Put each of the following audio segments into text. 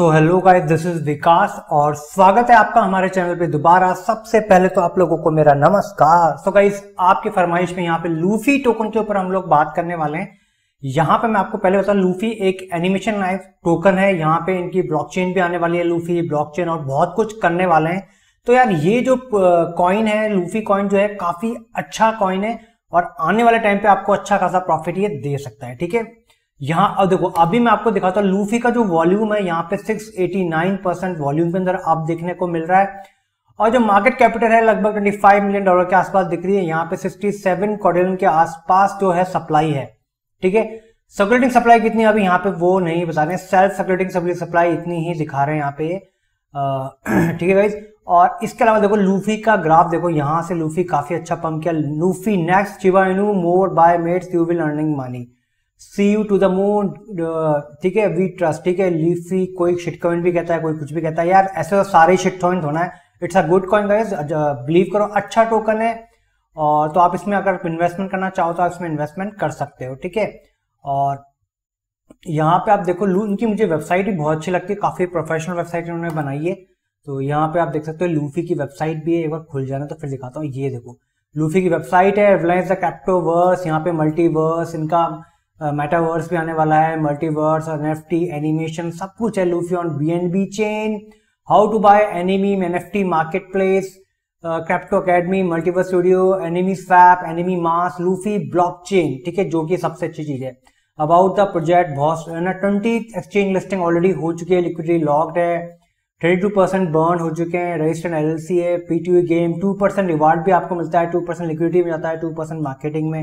So hello guys this is Vikas और स्वागत है आपका हमारे चैनल पे दोबारा। सबसे पहले तो आप लोगों को मेरा नमस्कार। सो so गाइस आपकी फरमाइश में यहाँ पे लूफी टोकन के ऊपर हम लोग बात करने वाले हैं। यहाँ पे मैं आपको पहले बता लूफी एक एनिमेशन लाइफ टोकन है। यहाँ पे इनकी ब्लॉकचेन भी आने वाली है लूफी ब्लॉकचेन और बहुत कुछ करने वाले हैं। तो यार, ये जो कॉइन है लूफी कॉइन जो है, काफ़ी अच्छा कॉइन है और आने वाले टाइम पे आपको अच्छा खासा प्रॉफिट ये दे सकता है, ठीक है? यहाँ, अब देखो, अभी मैं आपको दिखाता हूँ, लूफी का जो वॉल्यूम है, यहाँ पे 689 परसेंट वॉल्यूम के अंदर आप देखने को मिल रहा है। और जो मार्केट कैपिटल है, लगभग 25 मिलियन डॉलर के आसपास दिख रही है। यहाँ पे 67 करोड़ के आसपास जो है सप्लाई है। ठीक है? सर्कुलेटिंग सप्लाई कितनी अभी यहाँ पे वो नहीं बता रहे सेल्फ सर्कुलेटिंग सप्लाई इतनी ही दिखा रहे हैं यहाँ पे। ठीक है गाइज़ और इसके अलावा देखो, लूफी का ग्राफ देखो, यहाँ से लूफी काफ़ी अच्छा पंप किया। Luffy next Chiwa more buy mates you will earning money see you to the moon ठीक है वी ट्रस्ट ठीक है लीफी कोई शिट भी कहता है, कोई कुछ भी कहता है, यार, ऐसे तो सारे शिट होना है। It's a good coin guys believe करो अच्छा टोकन है। और तो आप इसमें अगर इन्वेस्टमेंट करना चाहो तो आप इसमें इन्वेस्टमेंट कर सकते हो, ठीक है? और यहाँ पे आप देखो लू इनकी मुझे वेबसाइट भी बहुत अच्छी लगती है, काफ़ी प्रोफेशनल वेबसाइट इन्होंने बनाई है। तो यहाँ पे आप देख सकते हो लूफी की वेबसाइट भी है, एक बार खुल जाना तो फिर दिखाता हूँ। ये देखो लूफी की वेबसाइट है रिलायंस द कैप्टोवर्स यहाँ पे मल्टीवर्स इनका मेटावर्स भी आने वाला है मल्टीवर्स और एनएफटी एनिमेशन सब कुछ है Luffy on BNB chain how to buy anime NFT market place crypto academy multiverse studio anime swap anime mass Luffy blockchain ठीक है, जो कि सबसे अच्छी चीज़ है। अबाउट द प्रोजेक्ट बहुत ट्वेंटी एक्सचेंज लिस्टिंग ऑलरेडी हो चुकी है लिक्विडिटी लॉक्ड है। थर्टी टू परसेंट बर्न हो चुके हैं रजिस्टर्ड एल है PTU game two percent reward भी आपको मिलता है टू परसेंट लिक्विडिटी में जाता है टू परसेंट मार्केटिंग में।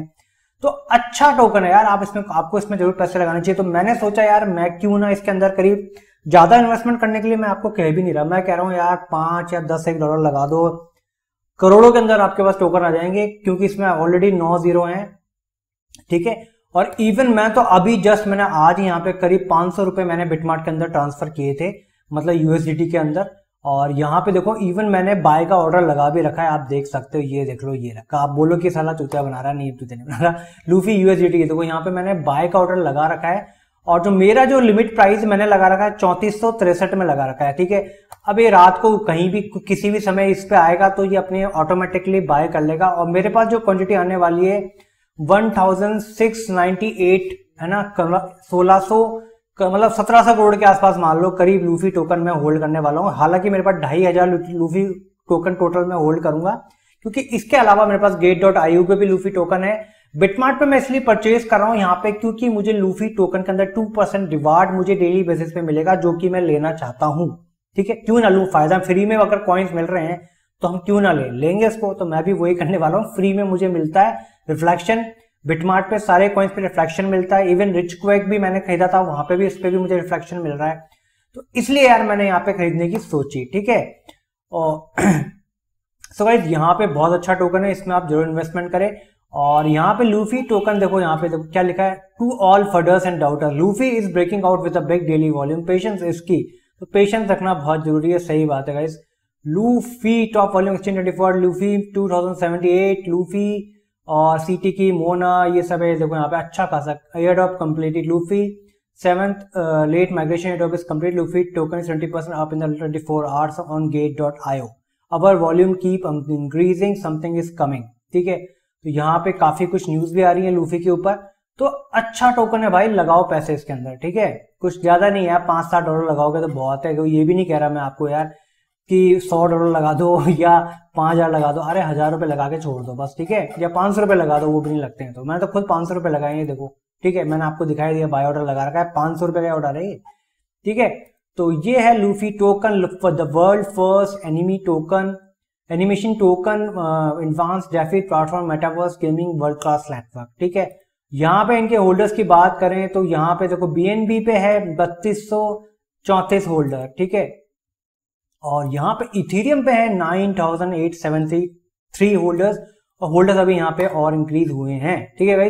तो अच्छा टोकन है यार, आप इसमें, आपको इसमें ज़रूर पैसे लगाने चाहिए। तो मैंने सोचा यार, मैं क्यों ना इसके अंदर करीब ज़्यादा इन्वेस्टमेंट करने के लिए मैं आपको कह भी नहीं रहा। मैं कह रहा हूँ यार, पाँच या दस एक डॉलर लगा दो। करोड़ों के अंदर आपके पास टोकन आ जाएँगे, क्योंकि इसमें ऑलरेडी नौ ज़ीरो है। ठीक है? और इवन मैं तो अभी जस्ट मैंने आज यहाँ पे करीब पाँच सौ रुपए मैंने बिटमार्ट के अंदर ट्रांसफ़र किए थे मतलब यूएसडीटी के अंदर। और यहाँ पे देखो इवन मैंने बाय का ऑर्डर लगा भी रखा है, आप देख सकते हो, ये देख लो, ये रखा। आप बोलो कि साला चूतिया बना रहा नहीं, चूतिया नहीं बना रहा। लूफी यूएसडीटी देखो, यहाँ पे मैंने बाय का ऑर्डर लगा रखा है और जो मेरा जो लिमिट प्राइस मैंने लगा रखा है, चौंतीस में लगा रखा है, ठीक है? अब ये रात को कहीं भी किसी भी समय इस पे आएगा तो ये अपने ऑटोमेटिकली बाय कर लेगा और मेरे पास जो क्वांटिटी आने वाली है one thousand six ninety eight है ना? सोलह मतलब सत्रह सौ करोड़ के आसपास मान लो, करीब लूफी टोकन में होल्ड करने वाला हूँ। हालाँकि मेरे पास ढाई हज़ार लूफी टोकन टोटल में होल्ड करूँगा, क्योंकि इसके अलावा मेरे पास गेट डॉट आई पे भी लूफी टोकन है। बिटमार्ट पे मैं इसलिए परचेज कर रहा हूँ यहाँ पे, क्योंकि मुझे लूफी टोकन के अंदर टू परसेंट रिवार्ड मुझे डेली बेसिस पे मिलेगा, जो कि मैं लेना चाहता हूँ। ठीक है? क्यों ना लू? फ़ायदा फ्री में अगर कॉइन्स मिल रहे हैं तो हम क्यों ना ले? लेंगे इसको तो मैं भी वही करने वाला हूँ। फ्री में मुझे मिलता है। रिफ्लेक्शन बिटमार्ट पे सारे कॉइन्स पे रिफ्लेक्शन मिलता है। इवन रिच क्वेक भी मैंने खरीदा था, वहाँ पे भी इस पे भी मुझे रिफ्लेक्शन मिल रहा है। तो इसलिए यार मैंने यहाँ पे खरीदने की सोची, ठीक है? और सो गाइज़ यहाँ पे बहुत अच्छा टोकन है, इसमें आप ज़रूर इन्वेस्टमेंट करें। और यहाँ पे लूफी टोकन देखो, यहाँ पे देखो क्या लिखा है? To all fudders and doubter Luffy is breaking out with a big daily volume patience इसकी तो पेशेंस रखना बहुत ज़रूरी है, सही बात है guys Luffy top volume exchange twenty four Luffy two thousand seventy eight Luffy और सीटी की मोना ये सब है, देखो यहाँ पे अच्छा खासा air of completed Luffy seventh late migration air is complete Luffy token twenty percent up in twenty four hours on gate dot IO our volume keep increasing something is coming ठीक है? तो यहाँ पे काफ़ी कुछ न्यूज़ भी आ रही है लूफी के ऊपर तो अच्छा टोकन है भाई, लगाओ पैसे इसके अंदर, ठीक है? कुछ ज़्यादा नहीं है पाँच सात डॉलर लगाओगे तो बहुत है ये भी नहीं कह रहा मैं आपको यार कि सौ डॉलर लगा दो या पाँच हज़ार लगा दो। अरे, हज़ार रुपए लगा के छोड़ दो बस, ठीक है? या पाँच सौ रुपए लगा दो, वो भी नहीं लगते हैं। तो मैंने तो खुद पाँच सौ रुपए लगाए देखो, ठीक है? मैंने आपको दिखाई दिया बाय ऑर्डर लगा रखा है, पाँच सौ रुपए का ऑर्डर है ठीक है? तो ये है Luffy token the world first anime token animation token advance DeFi platform metaverse gaming world class network ठीक है? यहाँ पे इनके होल्डर्स की बात करें तो यहाँ पे देखो बीएनबी पे है बत्तीस सौ चौंतीस होल्डर ठीक है? और यहाँ पे इथीरियम पे है nine thousand eight seventy three holders और होल्डर्स अभी यहाँ पे और इंक्रीज हुए हैं। ठीक है भाई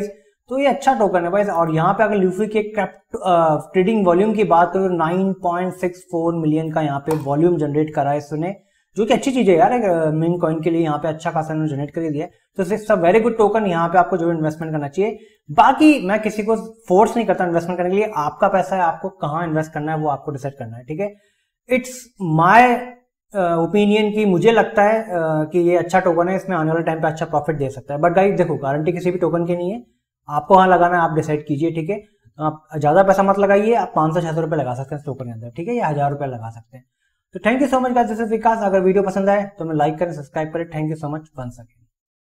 तो ये अच्छा टोकन है भाई और यहाँ पे अगर ल्यूफी के ट्रेडिंग वॉल्यूम की बात करूँ nine point six four million का यहाँ पे वॉल्यूम जनरेट करा है इसने, जो कि अच्छी चीज़ है यार मेन कॉइन के लिए यहाँ पे अच्छा खासा जनरेट कर दिया तो it's a very good token यहाँ पे आपको जो इन्वेस्टमेंट करना चाहिए। बाकी मैं किसी को फोर्स नहीं करता इन्वेस्टमेंट करने के लिए, आपका पैसा है, आपको कहाँ इन्वेस्ट करना है वो आपको डिसाइड करना है। ठीक है? इट्स माई ओपिनियन की मुझे लगता है uh, कि ये अच्छा टोकन है इसमें आने वाले टाइम पे अच्छा प्रॉफिट दे सकता है। बट गाइस देखो गारंटी किसी भी टोकन की नहीं है। आपको वहाँ लगाना है आप डिसाइड कीजिए ठीक है? आप ज़्यादा पैसा मत लगाइए आप पाँच सौ छह सौ रुपए लगा सकते हैं इस टोकन के अंदर ठीक है? या हज़ार रुपए लगा सकते हैं। तो thank you so much guys this is Vikas अगर वीडियो पसंद आए तो मैं लाइक करें सब्सक्राइब करें। Thank you so much one second